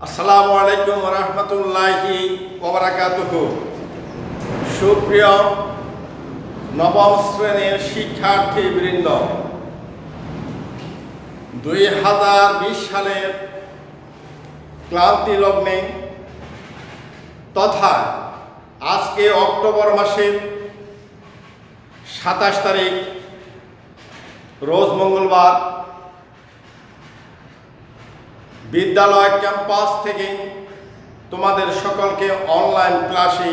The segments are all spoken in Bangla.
আসসালামু আলাইকুম রহমতুল্লাহি সুপ্রিয় নবম শ্রেণির শিক্ষার্থী বৃন্দ দুই হাজার বিশ সালের ক্লান্তি লগ্নে তথা আজকে অক্টোবর মাসের সাতাশ তারিখ, রোজ মঙ্গলবার বিদ্যালয় ক্যাম্পাস থেকে তোমাদের সকলকে অনলাইন ক্লাসে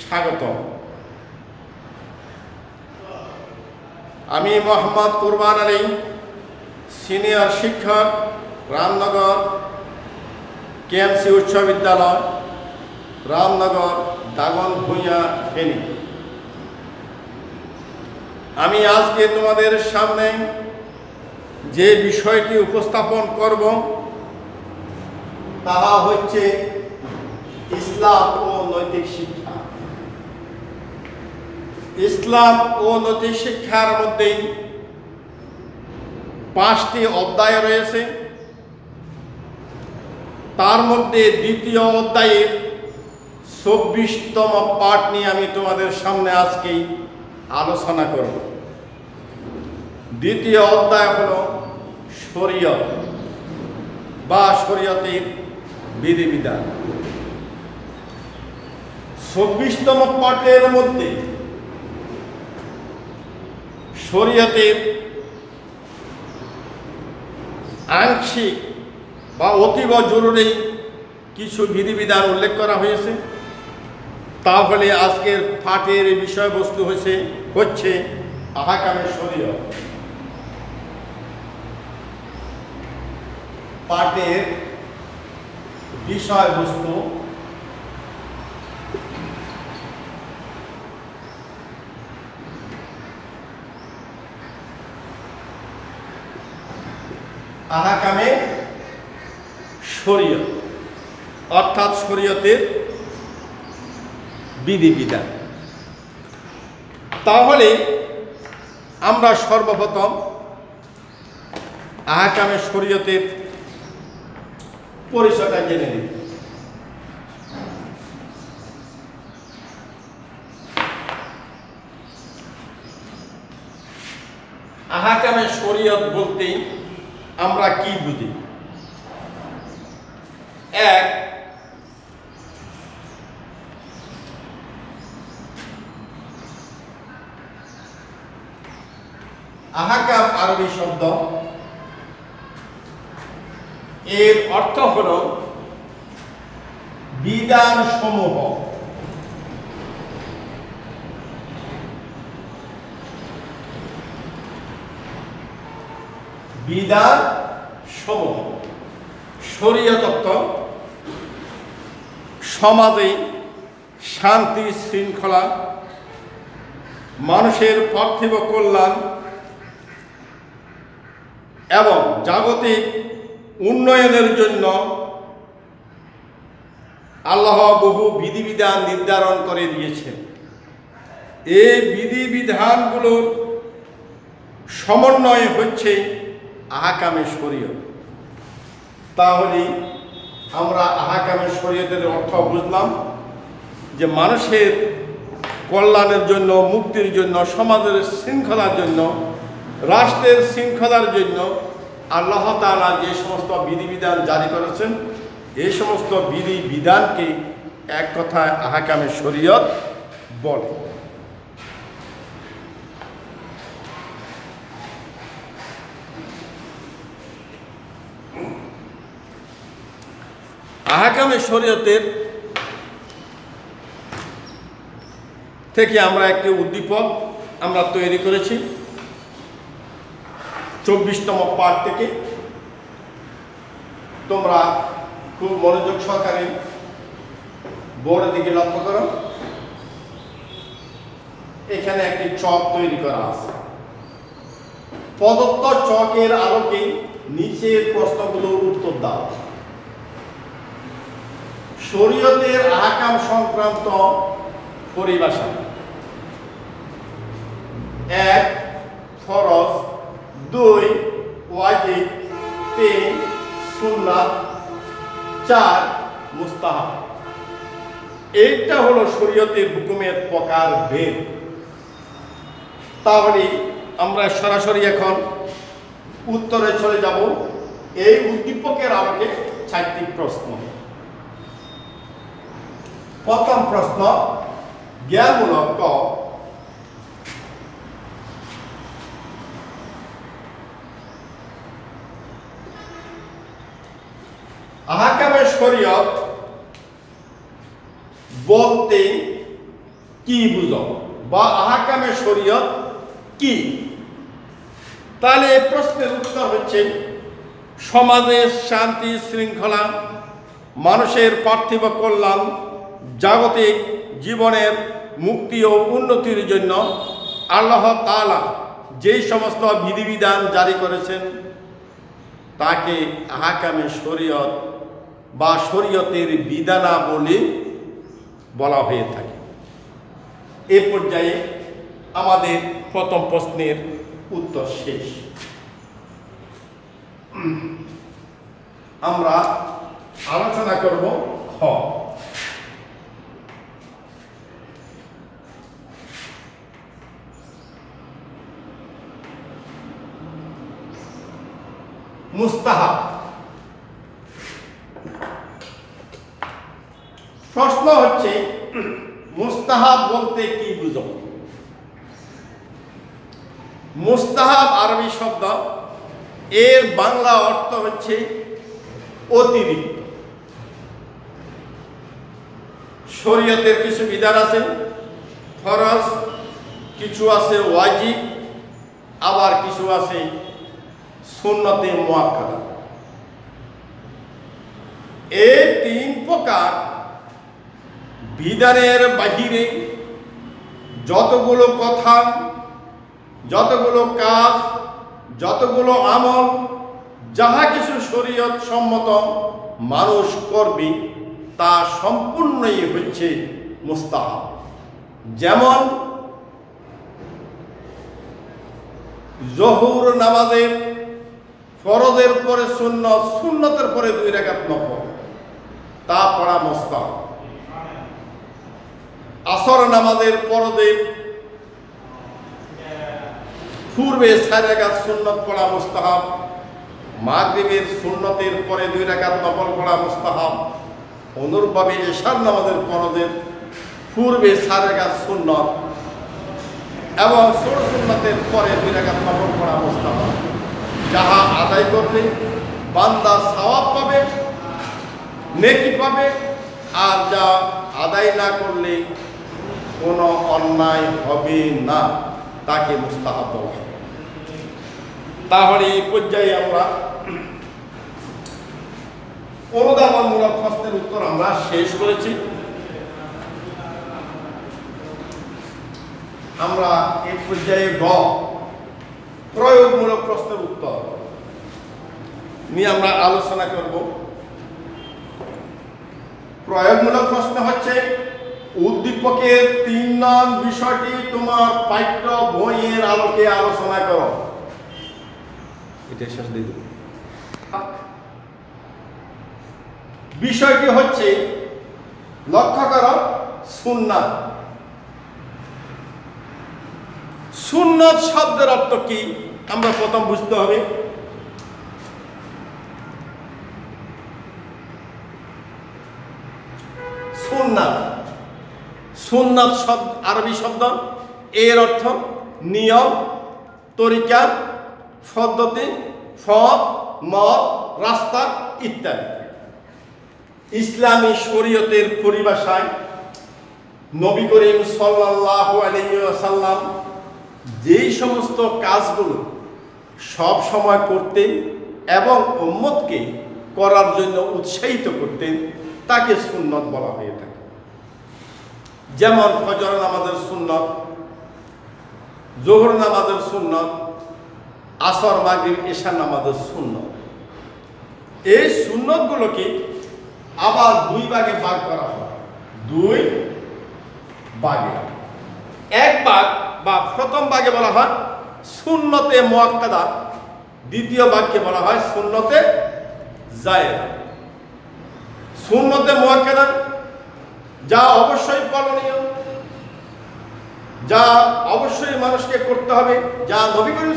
স্বাগত আমি মোহাম্মদ কুরবান আলী, সিনিয়র শিক্ষক, রামনগর কেএমসি উচ্চ বিদ্যালয়, রামনগর দাগন ভূঁইয়া ফেনী। আমি আজকে তোমাদের সামনে যে বিষয়টি উপস্থাপন করব তাহা হচ্ছে ইসলাম ও নৈতিক শিক্ষা। ইসলাম ও নৈতিক শিক্ষার মধ্যে পাঁচটি অধ্যায় রয়েছে। তার মধ্যে দ্বিতীয় অধ্যায়ের চব্বিশতম পাঠ নিয়ে আমি তোমাদের সামনে আজকেই আলোচনা করব। দ্বিতীয় অধ্যায় হল শরীয়ত বা শরীয়তের বিধিবিধান। চব্বিশতম পাঠের মধ্যে শরীয়তের আংশিক বা অতীব জরুরি কিছু বিধিবিধান উল্লেখ করা হয়েছে। তাহলে আজকের পাঠের বিষয়বস্তু হচ্ছে হচ্ছে আহাকামের শরীয়ত। পাঠের বিষয়বস্তু। আহাকামে শরীয়ত অর্থাৎ শরীয়তের বিধিবিধান। তাহলে আমরা সর্বপ্রথম আহাকামে শরীয়তের পরিচয়টা জেনে নিই আহাকামে শরীয়ত বলতে আমরা কি বুঝি? এক আহাকাম আরবি শব্দ এর অর্থ হল বিধান সমূহ। বিধান সমূহ। শরীয়তত্ত্ব সমাজে শান্তি শৃঙ্খলা, মানুষের পার্থিব কল্যাণ এবং জাগতিক উন্নয়নের জন্য আল্লাহ বহু বিধিবিধান নির্ধারণ করে দিয়েছেন। এই বিধিবিধানগুলোর সমন্বয় হচ্ছে আহাকামে শরীয় তাহলে আমরা আহাকামে শরীয়তের অর্থ বুঝলাম যে মানুষের কল্যাণের জন্য, মুক্তির জন্য, সমাজের শৃঙ্খলার জন্য, রাষ্ট্রের শৃঙ্খলার জন্য আল্লাহ তালা যে সমস্ত বিধিবিধান জারি করেছেন, এই সমস্ত বিধি বিধানকে এক কথায় আহাকামে শরীয়ত বলে। আহাকামে শরীয়তের থেকে আমরা একটি উদ্দীপক আমরা তৈরি করেছি। চব্বিশতম পাঠ থেকে তোমরা খুব মনোযোগ সহকারে বোর্ডের দিকে লক্ষ্য করো। এখানে একটি চক তৈরি করা আছে। প্রদত্ত চকের আলোকে নিচের প্রশ্নগুলোর উত্তর দাও। শরীয়তের আহকাম সংক্রান্ত পরিভাষা। এক, ফরজ। দুই, ওয়াজিব, তিন, সুন্নাত, চার, মুস্তাহাব। এইটা হলো শরীয়তের হুকুমের প্রকার ভেদ। তাহলে আমরা সরাসরি এখন উত্তরে চলে যাব। এই উদ্দীপকের আলোকে চারটি প্রশ্ন। প্রথম প্রশ্ন, জ্ঞানমূলক ক আহাকামে শরীয়ত বলতে কি বুঝো? বা আহাকামে শরীয়ত কি? তাহলে এই প্রশ্নের উত্তর হচ্ছে সমাজের শান্তি, শৃঙ্খলা, মানুষের পার্থিব কল্যাণ, জাগতিক জীবনের মুক্তি ও উন্নতির জন্য আল্লাহ তাআলা যেই সমস্ত বিধিবিধান জারি করেছেন, তাকে আহাকামে শরীয়ত বা শরীয়তের বিধানাবলী বলা হয়ে থাকে। এ পর্যায়ে আমাদের প্রথম প্রশ্নের উত্তর শেষ। আমরা আলোচনা করব খ। মুস্তাহাব। প্রশ্ন হচ্ছে, মুস্তাহাব বলতে কি বুঝো? মুস্তাহাব আরবি শব্দ, এর বাংলা অর্থ হচ্ছে অতিরিক্ত। শরীয়তের কিছু বিধান আছে, ফরজ, কিছু আছে ওয়াজিব, আবার কিছু আছে সুন্নতে মোয়াক্কাদা এই তিন প্রকার বিধানের বাহিরে যতগুলো কথা, যতগুলো কাজ, যতগুলো আমল, যাহা কিছু শরীয়ত সম্মত মানুষ করবে, তা সম্পূর্ণই হচ্ছে মুস্তাহাব। যেমন, জহুর নামাজের ফরজের পরে শূন্য শূন্যতের পরে দুই রেখাত নফল, তা পড়া মোস্তাহাব। আসর নামাজের পরদের পূর্বে রেখাত সুন্নত পড়া মুস্তাহাব, মাগরিবের সুন্নতের পরে দুই রেখাত নফল পড়া মুস্তাহাব, অনুরূপভাবে এশার নামাজের পরদের পূর্বে রেখাত সুন্নত এবং ষোড় সুন্নতের পরে দুই রেখাত নফল পড়া মুস্তাহাব। যাহা আদায় করলে বান্দা সওয়াব পাবে, নেকি পাবে, আর যা আদায় না করলে কোনো অন্যায় হবে না, তাকে মুস্তাহাব। তাহলে এই পর্যায়ে আমরা অনুদানমূলক প্রশ্নের উত্তর আমরা শেষ করেছি আমরা এই পর্যায়ে গ, প্রয়োগমূলক প্রশ্নের উত্তর নিয়ে আমরা আলোচনা করব প্রয়োগমূলক প্রশ্ন হচ্ছে উদ্দীপকের তিন নং বিষয়টি তোমার পাঠ্য বইয়ের আলোকে আলোচনা করো। এটা শেষ দিয়ে বিষয়টি হচ্ছে লক্ষ্য করো সুন্নাত। সুন্নত শব্দের অর্থ কি? আমরা প্রথম বুঝতে হবে। সুন্নাত। সুন্নাত শব্দ, আরবি শব্দ, এর অর্থ নিয়ম, তরিকা, পদ্ধতি ফদ মত, রাস্তা ইত্যাদি। ইসলামী শরীয়তের পরিভাষায় নবী করিম সাল্লাহ যেই সমস্ত কাজগুলো সব সময় করতেন এবং উম্মতকে করার জন্য উৎসাহিত করতেন, তাকে সুন্নত বলা হয়ে থাকে। যেমন ফজর নামাজের সুন্নত, জোহর নামাজের সুন্নত, আসর, মাগরিব এশা নামাজের সুন্নত। এই সুন্নতগুলোকে আবার দুই ভাগে ভাগ করা হয়। দুই ভাগে। এক ভাগ বা প্রথম ভাগে বলা হয় সুন্নতে মোয়াক্কাদা, দ্বিতীয় বাক্যে বলা হয় সুন্নতে জায়েদা। সুন্নতে মোয়াক্কেদা যা অবশ্যই পালনীয়। যা অবশ্যই মানুষকে করতে হবে। যা নবী করিম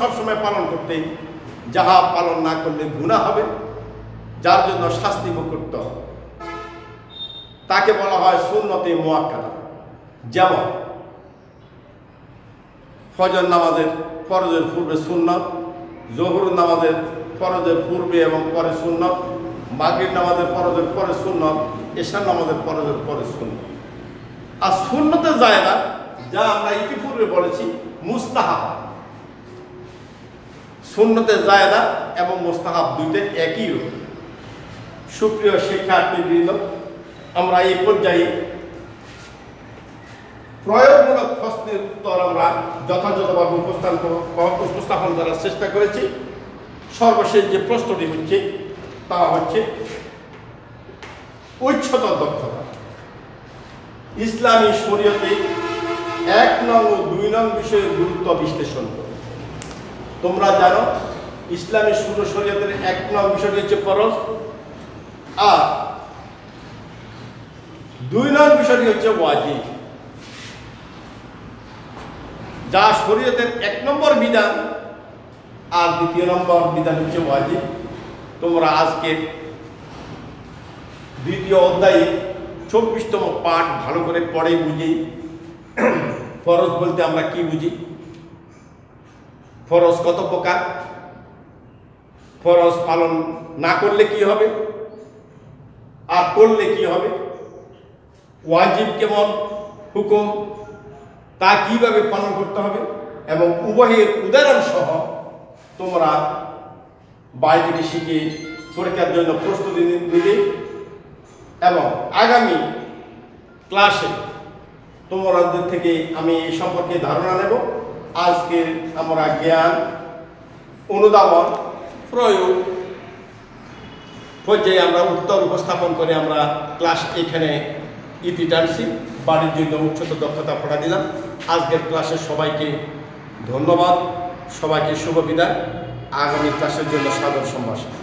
সবসময় পালন করতে যাহা পালন না করলে গুণা হবে। যার জন্য শাস্তি ভোগ করতে হবে। তাকে বলা হয় সুন্নতে মোয়াক্কাদা যেমন, ফজর নামাজের ফরজের পূর্বে সুন্নত, জহুর নামাজের ফরজের পূর্বে এবং পরে সুন্নত, মাগরিব নামাজের ফরজের পরে সুন্নত এশার নামাজের ফরজের পরে সুন্নত আর শূন্যতে যায় না, যা আমরা ইতিপূর্বে বলেছি, মুস্তাহাব। শূন্যতে না এবং মুস্তাহাব দুইটাই একই সুপ্রিয় শিক্ষার্থীবৃন্দ, আমরা এই পর্যায়ে প্রয়োগমূলক প্রশ্নের উত্তর আমরা যথাযথভাবে উপস্থান উপস্থাপন করার চেষ্টা করেছি। সর্বশেষ যে প্রশ্নটি হচ্ছে, তা হচ্ছে উচ্চতর দক্ষতা। ইসলামী শরীয়তে এক নং ও দুই নং বিষয়ে গুরুত্ব বিশ্লেষণ করো। তোমরা জানো, ইসলামী সুর শরীয়তের এক নং বিষয়টি হচ্ছে ফরজ, আর দুই নং বিষয়টি হচ্ছে ওয়াজিব। যা শরীয়তের এক নম্বর বিধান, আর দ্বিতীয় নম্বর বিধান হচ্ছে ওয়াজিব। তোমরা আজকে দ্বিতীয় অধ্যায়ে, চব্বিশতম পাঠ, ভালো করে পড়ে বুঝি। ফরজ বলতে আমরা কি বুঝি? ফরজ কত প্রকার? ফরজ পালন না করলে কি হবে? আর করলে কি হবে? ওয়াজিব কেমন? হুকুম? তা কীভাবে পালন করতে হবে? এবং উভয়ের উদাহরণ সহ তোমরা বাইরে শিখে পরীক্ষার জন্য প্রস্তুতি নিবে। এবং আগামী ক্লাসে তোমরাদের থেকে আমি এই সম্পর্কে ধারণা নেব। আজকে আমরা জ্ঞান, অনুধাবন, প্রয়োগ পর্যায়ে আমরা উত্তর উপস্থাপন করে আমরা ক্লাস এখানে ইতি টানছি। বাড়ির জন্য উচ্চতর দক্ষতা পড়া দিলাম। আজকের ক্লাসে সবাইকে ধন্যবাদ। সবাইকে শুভ বিদায়। আগামী ক্লাসের জন্য সাদর সম্ভাষণ।